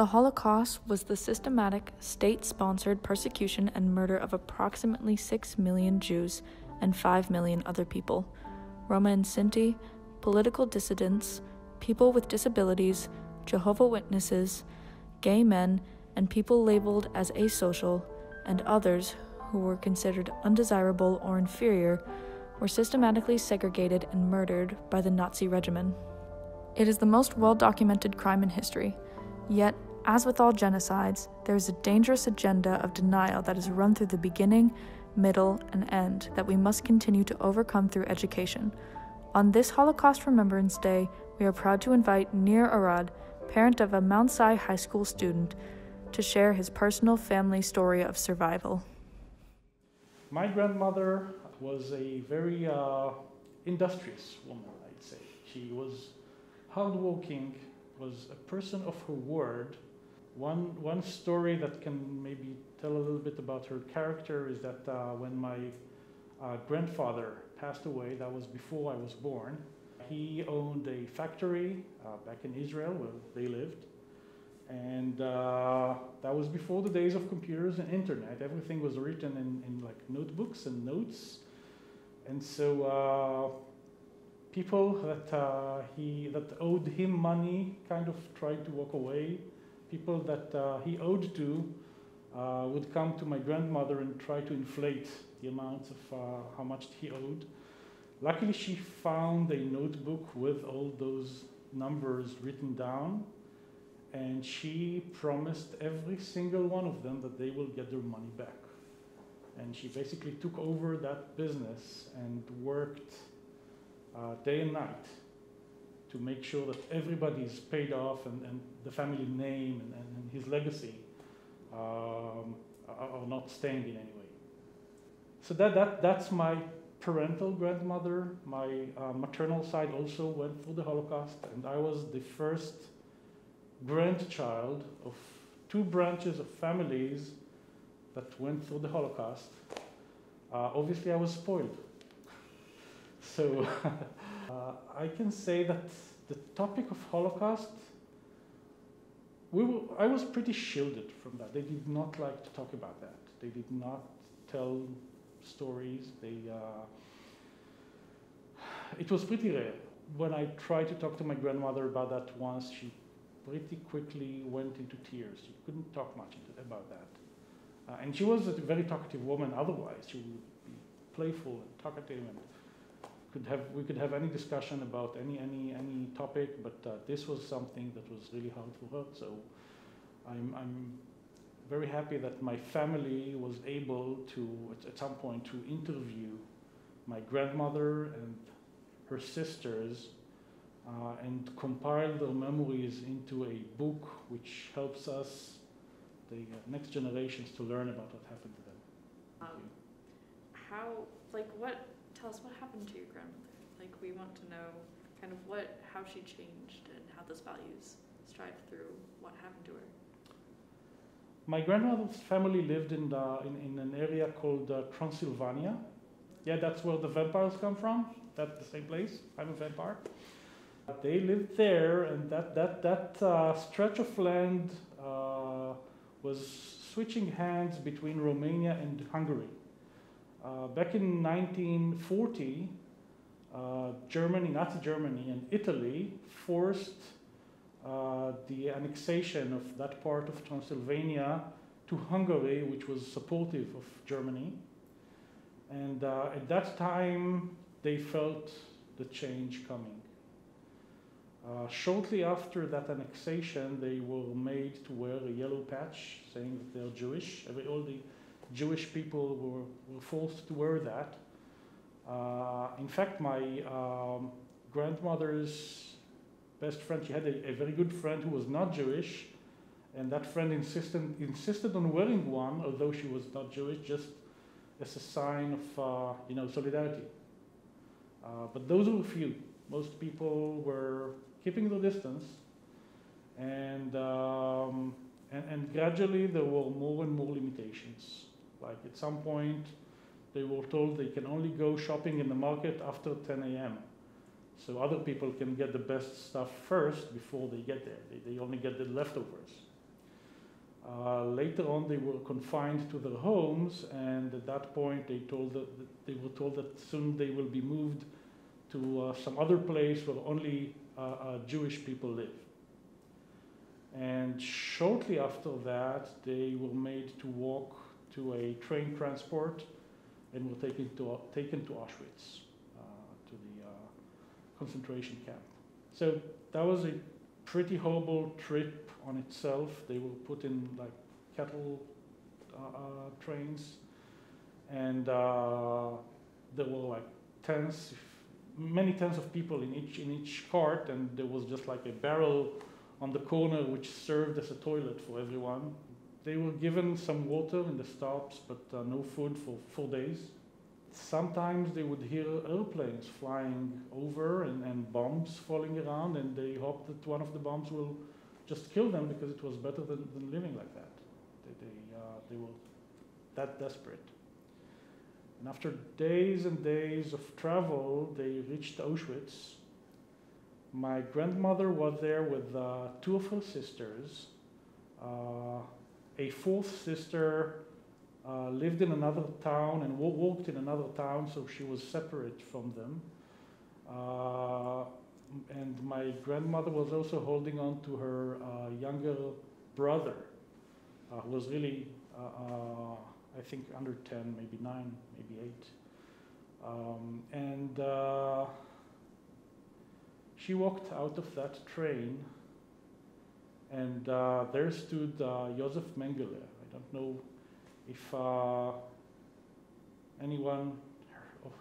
The Holocaust was the systematic, state sponsored persecution and murder of approximately 6 million Jews and 5 million other people Roma and Sinti, political dissidents, people with disabilities, Jehovah Witnesses, gay men, and people labeled as asocial, and others who were considered undesirable or inferior were systematically segregated and murdered by the Nazi regime. It is the most well documented crime in history, yet, as with all genocides, there is a dangerous agenda of denial that is run through the beginning, middle, and end that we must continue to overcome through education. On this Holocaust Remembrance Day, we are proud to invite Nir Arad, parent of a Mount Si High School student, to share his personal family story of survival. My grandmother was a very uh, industrious woman, I'd say. She was hardworking, was a person of her word. One, one story that can maybe tell a little bit about her character is that uh, when my uh, grandfather passed away, that was before I was born, he owned a factory uh, back in Israel where they lived. And uh, that was before the days of computers and internet. Everything was written in, in like notebooks and notes. And so uh, people that uh, he that owed him money kind of tried to walk away. People that uh, he owed to uh, would come to my grandmother and try to inflate the amounts of uh, how much he owed. Luckily, she found a notebook with all those numbers written down, and she promised every single one of them that they will get their money back. And she basically took over that business and worked uh, day and night to make sure that everybody is paid off and, and the family name and, and, and his legacy um, are, are not stained in any way. So that, that, that's my parental grandmother. My uh, maternal side also went through the Holocaust, and I was the first grandchild of two branches of families that went through the Holocaust. Uh, obviously, I was spoiled. so I can say that the topic of Holocaust, we were, I was pretty shielded from that. They did not like to talk about that. They did not tell stories. They, uh, it was pretty rare. When I tried to talk to my grandmother about that once, she pretty quickly went into tears. She couldn't talk much about that. Uh, and she was a very talkative woman otherwise. She would be playful and talkative and could have, we could have any discussion about any, any, any topic, but uh, this was something that was really hard for her. So I'm, I'm very happy that my family was able to, at, at some point, to interview my grandmother and her sisters uh, and compile their memories into a book which helps us, the uh, next generations, to learn about what happened to them. Um, how, like, what, tell us what happened to your grandmother. Like, we want to know kind of what, how she changed and how those values strive through what happened to her. My grandmother's family lived in, the, in, in an area called uh, Transylvania. Yeah, that's where the vampires come from. That's the same place. I'm a vampire. They lived there, and that, that, that uh, stretch of land uh, was switching hands between Romania and Hungary. Uh, back in 1940, uh, Germany, Nazi Germany, and Italy forced uh, the annexation of that part of Transylvania to Hungary, which was supportive of Germany. And uh, at that time, they felt the change coming. Uh, shortly after that annexation, they were made to wear a yellow patch saying that they're Jewish. Every, all the Jewish people were, were forced to wear that. Uh, in fact, my um, grandmother's best friend, she had a, a, very good friend who was not Jewish, and that friend insisted, insisted on wearing one, although she was not Jewish, just as a sign of uh, you know, solidarity. Uh, but those were few. Most people were keeping the distance, and, um, and, and gradually there were more and more limitations. Like at some point, they were told they can only go shopping in the market after 10 a.m. So other people can get the best stuff first before they get there. They, they only get the leftovers. Uh, later on, they were confined to their homes, and at that point, they told that they were told that soon they will be moved to uh, some other place where only uh, uh, Jewish people live. And shortly after that, they were made to walk to a train transport and were taken to, taken to Auschwitz, uh, to the uh, concentration camp. So that was a pretty horrible trip on itself. They were put in like cattle uh, trains, and there were like tens, many tens of people in each in each cart, and there was just like a barrel on the corner which served as a toilet for everyone. They were given some water in the stops, but uh, no food for four days. Sometimes they would hear airplanes flying over and, and bombs falling around, and they hoped that one of the bombs will just kill them because it was better than, than living like that. They, they, uh, they were that desperate. And after days and days of travel, they reached Auschwitz. My grandmother was there with uh, two of her sisters. Uh, a fourth sister uh, lived in another town and worked in another town, so she was separate from them. Uh, and my grandmother was also holding on to her uh, younger brother, uh, who was really, uh, I think, under 10, maybe 9, maybe 8. Um, and she walked out of that train and uh, there stood uh, Josef Mengele. I don't know if uh, anyone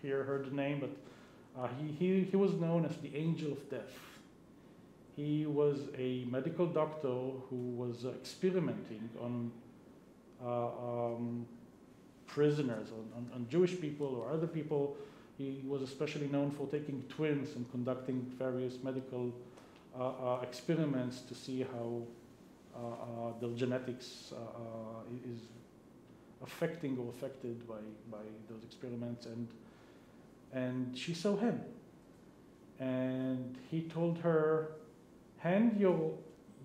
here heard the name, but uh, he, he, he was known as the angel of death. He was a medical doctor who was experimenting on um, prisoners, on, on, Jewish people or other people. He was especially known for taking twins and conducting various medical Uh, uh, experiments to see how uh, uh the genetics is affecting or affected by, by those experiments. And, and she saw him. And he told her, hand your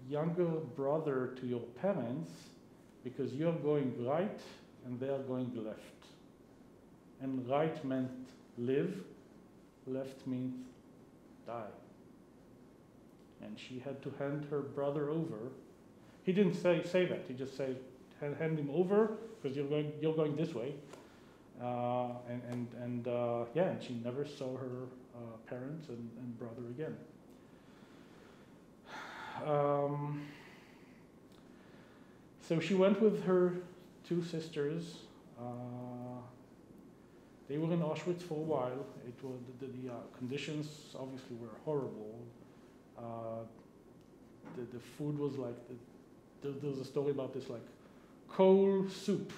younger brother to your parents because you're going right and they are going left. And right meant live, left means die and she had to hand her brother over. He didn't say, say that. He just said, hand, hand him over because you're going, you're going this way. Uh, and and, and uh, yeah, and she never saw her uh, parents and, and brother again. Um, so she went with her two sisters. Uh, they were in Auschwitz for a while. It was the, the, uh, conditions obviously were horrible. Uh, the, the food was like, the, there was a story about this like coal soup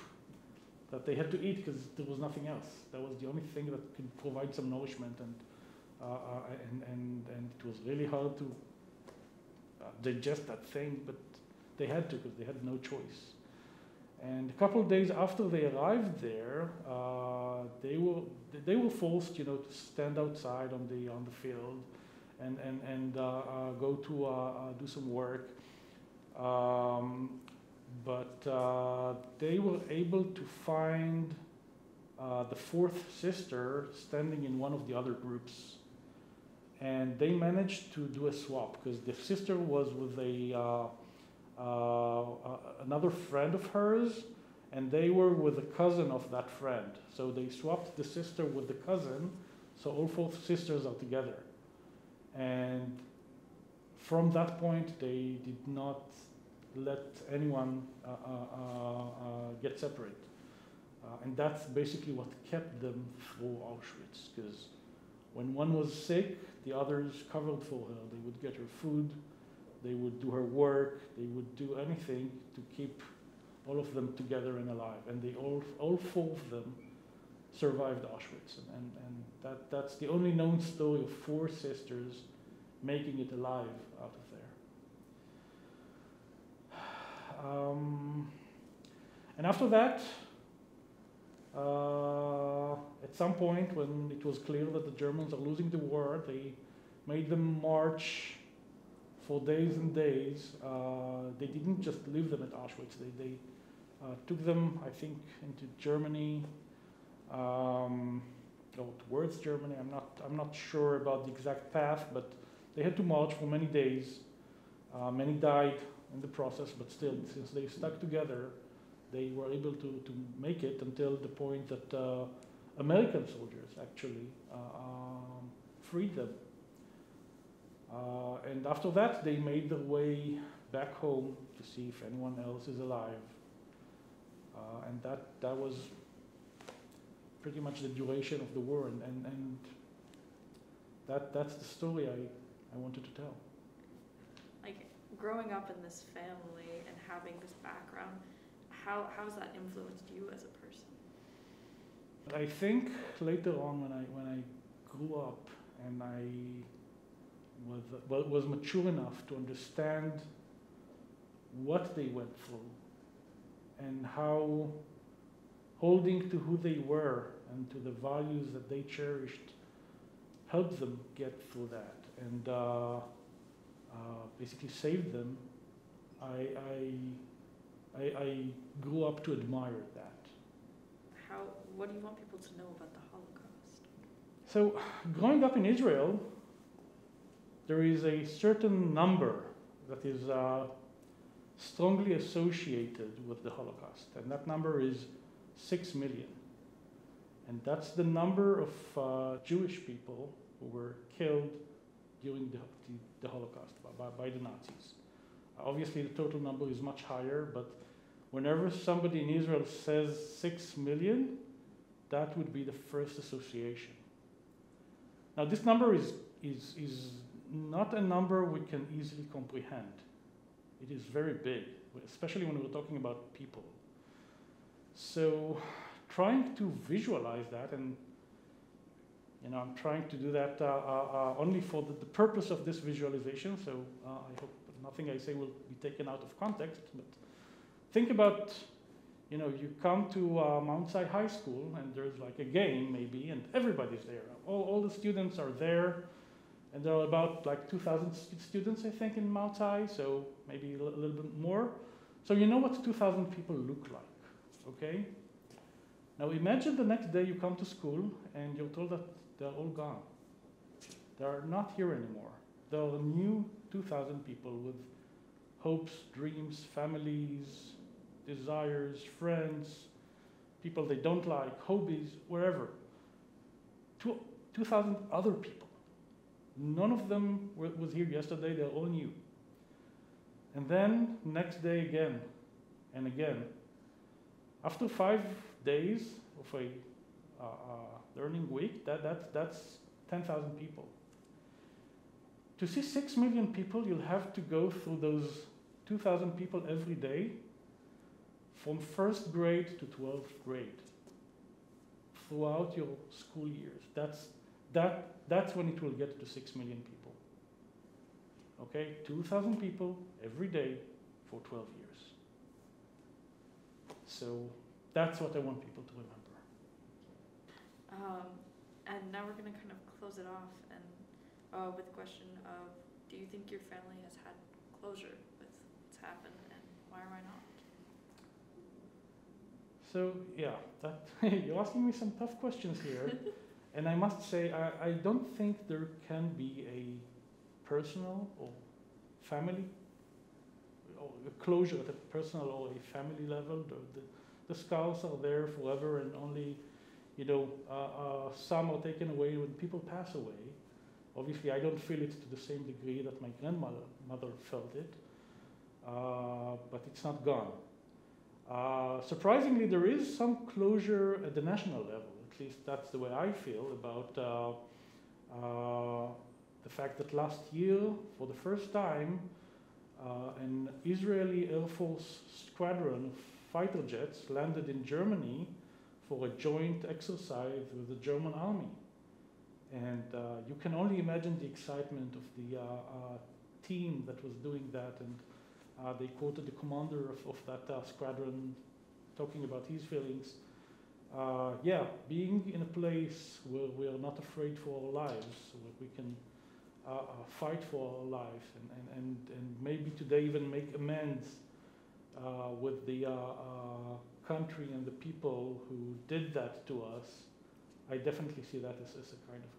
that they had to eat because there was nothing else. That was the only thing that could provide some nourishment, and uh, uh, and, and and it was really hard to uh, digest that thing, but they had to because they had no choice. And a couple of days after they arrived there, uh, they were they were forced, you know, to stand outside on the on the field and, and, and uh, uh, go to uh, do some work. Um, but they were able to find the fourth sister standing in one of the other groups and they managed to do a swap because the sister was with a uh, uh, another friend of hers, and they were with a cousin of that friend. So they swapped the sister with the cousin, so all four sisters are together. And from that point, they did not let anyone uh, uh, uh, uh get separate. Uh, and that's basically what kept them through Auschwitz, because when one was sick, the others covered for her. They would get her food, they would do her work, they would do anything to keep all of them together and alive. And they all, all four of them survived Auschwitz. And, and, and that, that's the only known story of four sisters making it alive out of there. Um, and after that, uh, at some point when it was clear that the Germans are losing the war, they made them march for days and days uh, they didn't just leave them at Auschwitz. They, they uh, took them, I think, into Germany, um, towards Germany. I'm not, I'm not sure about the exact path, but they had to march for many days. Uh, many died in the process, but still, since they stuck together, they were able to, to make it until the point that uh, American soldiers actually uh, um, freed them. Uh, and after that, they made their way back home to see if anyone else is alive. Uh, and that, that was pretty much the duration of the war. And, and, and that, that's the story I, I wanted to tell. Like growing up in this family and having this background, how, how has that influenced you as a person? I think later on when I, when I grew up and I was, was mature enough to understand what they went through and how holding to who they were and to the values that they cherished helped them get through that and uh, uh, basically saved them. I, I, I, I, grew up to admire that. How, what do you want people to know about the Holocaust? So, growing up in Israel, there is a certain number that is uh, strongly associated with the Holocaust, and that number is six million. And that's the number of uh, Jewish people who were killed during the, the, the Holocaust by, by, the Nazis. obviously, the total number is much higher, but whenever somebody in Israel says six million, that would be the first association. Now, this number is, is, is not a number we can easily comprehend. It is very big, especially when we're talking about people. So trying to visualize that, and you know, I'm trying to do that uh, uh, uh only for the, the, purpose of this visualization, so uh, I hope nothing I say will be taken out of context, but think about you know, you come to uh, Mount Si High School and there's like a game maybe, and everybody's there. All, all the students are there and there are about like 2,000 students, I think, in Mount Si, so maybe a little bit more. So you know what 2,000 people look like, okay? Now imagine the next day you come to school and you're told that they're all gone. They're not here anymore. There are new 2,000 people with hopes, dreams, families, desires, friends, people they don't like, hobbies, wherever. 2,000 other people None of them was here yesterday, they're all new. And then next day again and again. After five days of a uh, uh, learning week, that, that, that's 10,000 people. To see 6 million people, you'll have to go through those 2,000 people every day from first grade to 12th grade throughout your school years. That's, that that's when it will get to 6 million people. Okay, 2,000 people every day for 12 years. So that's what I want people to remember. Um, and now we're going to kind of close it off and uh, with the question of, do you think your family has had closure with what's happened and why or why not? So yeah, that you're asking me some tough questions here. And I must say, I, I don't think there can be a personal or family or a closure at a personal or a family level. The, the, the scars are there forever, and only, you know, uh, uh, some are taken away when people pass away. Obviously, I don't feel it to the same degree that my grandmother mother felt it, uh, but it's not gone. Uh, surprisingly, there is some closure at the national level At least that's the way I feel about uh, uh, the fact that last year, for the first time, an Israeli Air Force squadron of fighter jets landed in Germany for a joint exercise with the German army. And uh, you can only imagine the excitement of the uh, uh, team that was doing that. And they quoted the commander of, of that squadron talking about his feelings uh, yeah, being in a place where we are not afraid for our lives, where we can uh, uh, fight for our lives and, and, and, and maybe today even make amends uh, with the uh, uh, country and the people who did that to us, I definitely see that as, as a kind of.